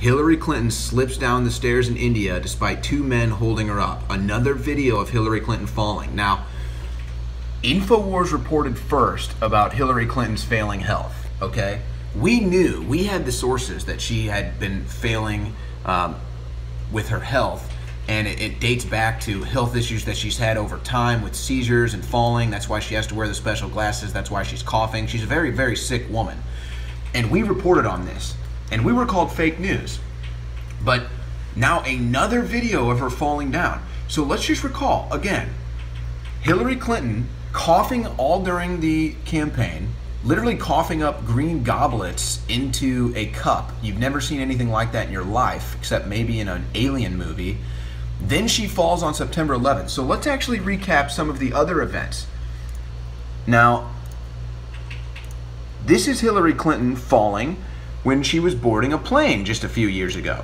Hillary Clinton slips down the stairs in India despite two men holding her up. Another video of Hillary Clinton falling. Now, InfoWars reported first about Hillary Clinton's failing health, okay? We knew, we had the sources that she had been failing um, with her health, and it, it dates back to health issues that she's had over time with seizures and falling. That's why she has to wear the special glasses. That's why she's coughing. She's a very, very sick woman. And we reported on this, and we were called fake news. But now another video of her falling down. So let's just recall again Hillary Clinton coughing all during the campaign, literally coughing up green goblets into a cup. You've never seen anything like that in your life, except maybe in an alien movie. Then she falls on September 11th. So let's actually recap some of the other events. Now, this is Hillary Clinton falling when she was boarding a plane just a few years ago.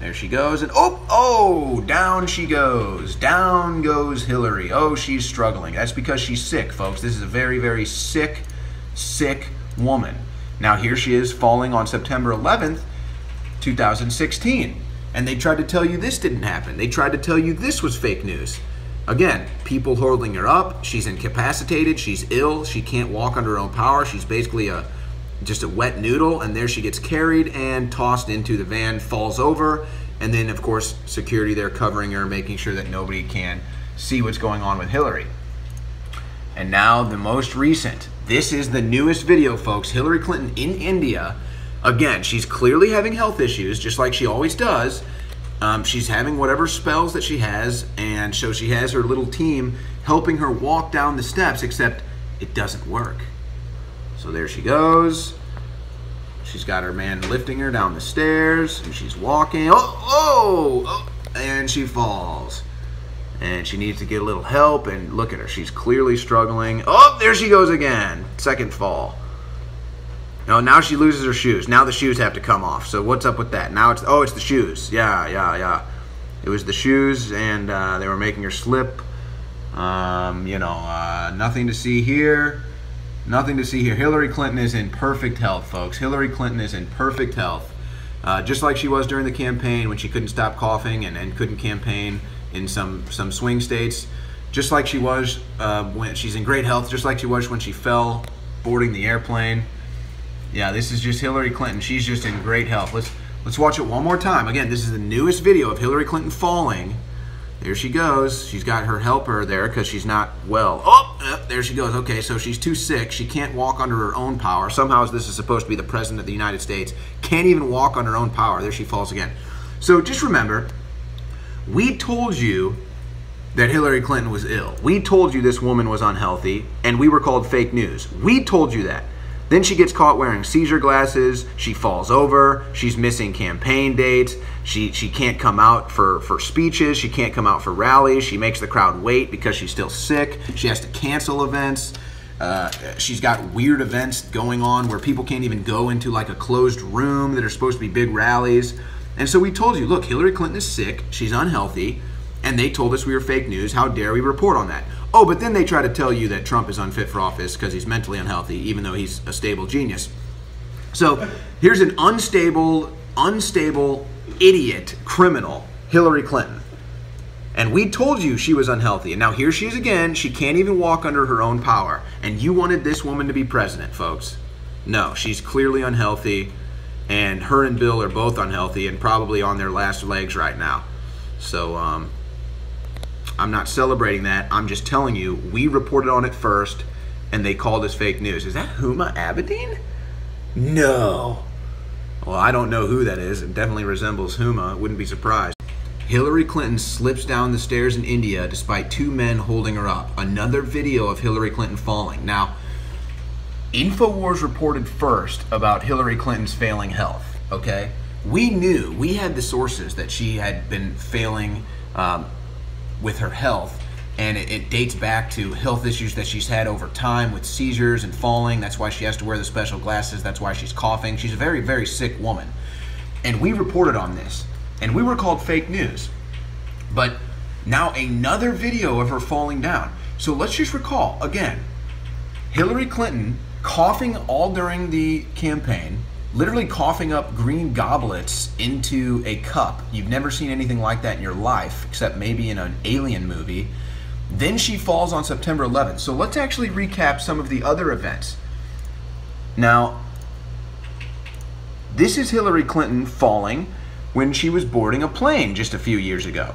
There she goes, and oh, oh, down she goes. Down goes Hillary. Oh, she's struggling. That's because she's sick, folks. This is a very, very sick, sick woman. Now, here she is falling on September 11th, 2016. And they tried to tell you this didn't happen. They tried to tell you this was fake news. Again, people holding her up. She's incapacitated. She's ill. She can't walk under her own power. She's basically a just a wet noodle, and there she gets carried and tossed into the van, falls over, and then, of course, security there covering her, making sure that nobody can see what's going on with Hillary. And now, the most recent. This is the newest video, folks. Hillary Clinton in India. Again, she's clearly having health issues, just like she always does. Um, she's having whatever spells that she has, and so she has her little team helping her walk down the steps, except it doesn't work. So there she goes. She's got her man lifting her down the stairs, and she's walking. Oh, oh, oh, and she falls. And she needs to get a little help, and look at her. She's clearly struggling. Oh, there she goes again. Second fall. No, now she loses her shoes. Now the shoes have to come off. So what's up with that? Now it's, oh, it's the shoes. Yeah, yeah, yeah. It was the shoes, and uh, they were making her slip. Um, you know, uh, nothing to see here. Nothing to see here. Hillary Clinton is in perfect health, folks. Hillary Clinton is in perfect health. Uh, just like she was during the campaign when she couldn't stop coughing and, and couldn't campaign in some, some swing states. Just like she was uh, when she's in great health, just like she was when she fell boarding the airplane. Yeah, this is just Hillary Clinton. She's just in great health. Let's let's watch it one more time. Again, this is the newest video of Hillary Clinton falling. There she goes. She's got her helper there because she's not well. Oh, there she goes. Okay, so she's too sick. She can't walk under her own power. Somehow this is supposed to be the President of the United States. Can't even walk on her own power. There she falls again. So just remember, we told you that Hillary Clinton was ill. We told you this woman was unhealthy, and we were called fake news. We told you that. Then she gets caught wearing seizure glasses. She falls over. She's missing campaign dates. She she can't come out for for speeches. She can't come out for rallies. She makes the crowd wait because she's still sick. She has to cancel events. Uh, she's got weird events going on where people can't even go into like a closed room that are supposed to be big rallies. And so we told you, look, Hillary Clinton is sick. She's unhealthy. And they told us we were fake news. How dare we report on that? Oh, but then they try to tell you that Trump is unfit for office because he's mentally unhealthy, even though he's a stable genius. So here's an unstable, unstable idiot criminal, Hillary Clinton. And we told you she was unhealthy. And now here she is again. She can't even walk under her own power. And you wanted this woman to be president, folks. No, she's clearly unhealthy. And her and Bill are both unhealthy and probably on their last legs right now. So, um, I'm not celebrating that. I'm just telling you, we reported on it first, and they called us fake news. Is that Huma Abedin? No. Well, I don't know who that is. It definitely resembles Huma. Wouldn't be surprised. Hillary Clinton slips down the stairs in India despite two men holding her up. Another video of Hillary Clinton falling. Now, InfoWars reported first about Hillary Clinton's failing health, okay? We knew, we had the sources that she had been failing um, with her health and it, it, dates back to health issues that she's had over time with seizures and falling. That's why she has to wear the special glasses. That's why she's coughing. She's a very, very sick woman. And we reported on this, and we were called fake news. But now another video of her falling down. So let's just recall again Hillary Clinton coughing all during the campaign, literally coughing up green goblets into a cup. You've never seen anything like that in your life, except maybe in an alien movie. Then she falls on September 11th. So let's actually recap some of the other events. Now, this is Hillary Clinton falling when she was boarding a plane just a few years ago.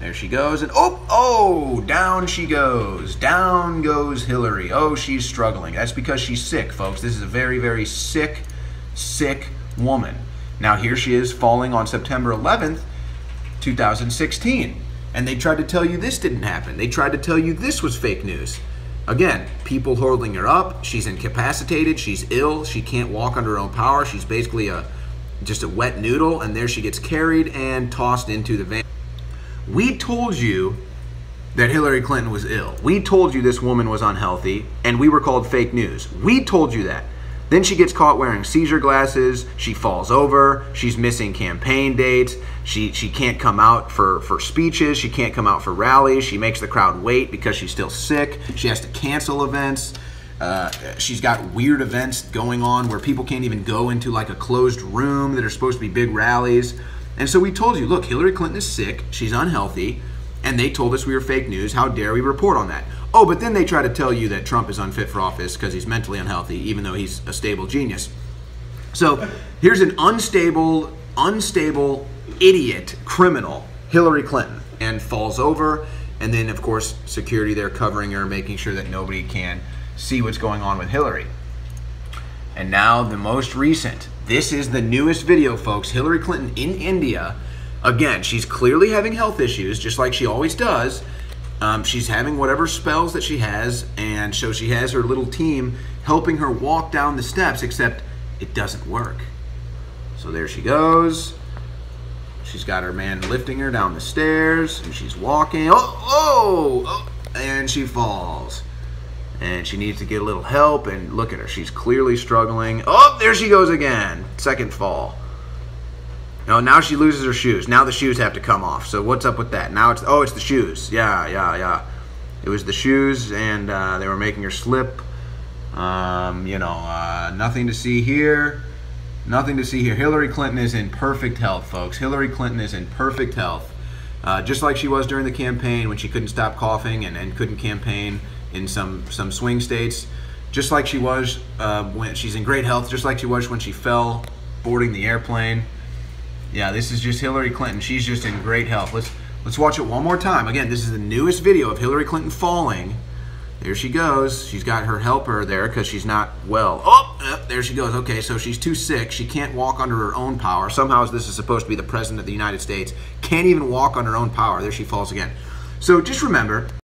There she goes, and oh, oh, down she goes. Down goes Hillary. Oh, she's struggling. That's because she's sick, folks. This is a very, very sick, sick woman. Now, here she is falling on September 11th, 2016. And they tried to tell you this didn't happen. They tried to tell you this was fake news. Again, people holding her up. She's incapacitated. She's ill. She can't walk under her own power. She's basically a just a wet noodle, and there she gets carried and tossed into the van. We told you that Hillary Clinton was ill. We told you this woman was unhealthy, and we were called fake news. We told you that. Then she gets caught wearing seizure glasses. She falls over. She's missing campaign dates. She she can't come out for for speeches. She can't come out for rallies. She makes the crowd wait because she's still sick. She has to cancel events. Uh, she's got weird events going on where people can't even go into like a closed room that are supposed to be big rallies. And so we told you, look, Hillary Clinton is sick, she's unhealthy, and they told us we were fake news. How dare we report on that? Oh, but then they try to tell you that Trump is unfit for office because he's mentally unhealthy, even though he's a stable genius. So here's an unstable, unstable idiot criminal, Hillary Clinton, and falls over. And then, of course, security there covering her, making sure that nobody can see what's going on with Hillary. And now the most recent. This is the newest video, folks. Hillary Clinton in India. Again, she's clearly having health issues, just like she always does. Um, she's having whatever spells that she has, and so she has her little team helping her walk down the steps, except it doesn't work. So there she goes. She's got her man lifting her down the stairs, and she's walking. Oh, oh, oh and she falls and she needs to get a little help. And look at her, she's clearly struggling. Oh, there she goes again. Second fall. No, now she loses her shoes. Now the shoes have to come off. So what's up with that? Now it's oh, it's the shoes. Yeah, yeah, yeah. It was the shoes, and uh, they were making her slip. Um, you know, uh, nothing to see here. Nothing to see here. Hillary Clinton is in perfect health, folks. Hillary Clinton is in perfect health. Uh, just like she was during the campaign when she couldn't stop coughing and, and couldn't campaign in some some swing states, just like she was uh, when she's in great health, just like she was when she fell boarding the airplane. Yeah, this is just Hillary Clinton. She's just in great health. Let's let's watch it one more time. Again, this is the newest video of Hillary Clinton falling. There she goes. She's got her helper there because she's not well. Oh, there she goes. Okay, so she's too sick. She can't walk under her own power. Somehow this is supposed to be the president of the United States. Can't even walk on her own power. There she falls again. So just remember,